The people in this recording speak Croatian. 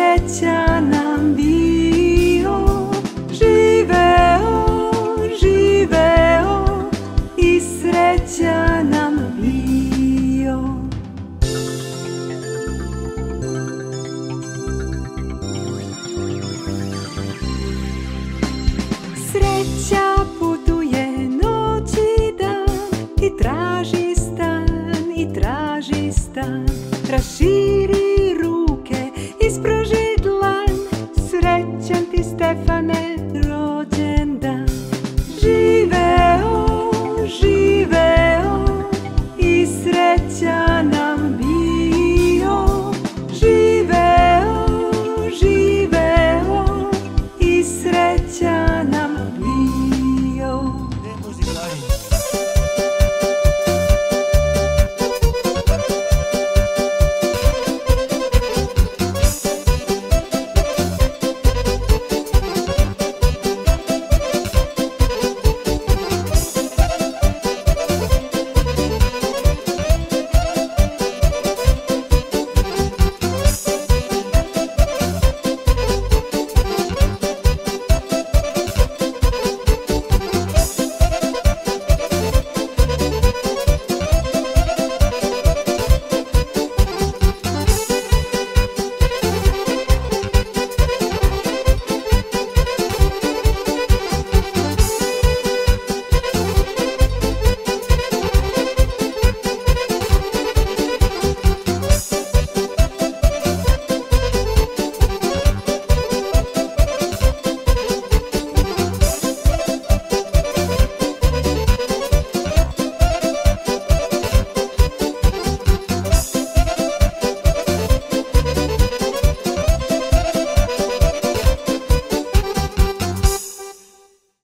sreća nam bio Živeo, živeo i sreća nam bio Sreća putuje noć i dan I traži stan, i traži stan. Raširi дитя.